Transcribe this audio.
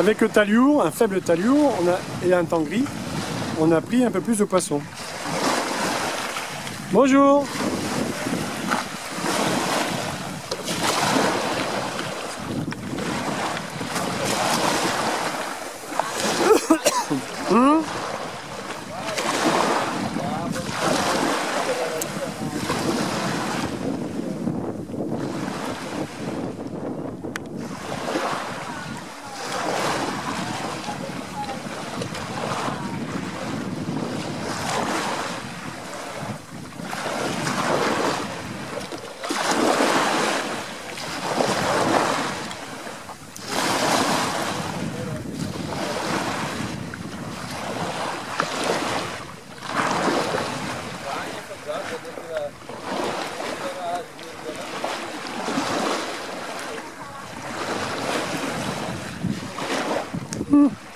Avec le taliour, un faible taliour et un temps gris, on a pris un peu plus de poissons. Bonjour Hum ファン。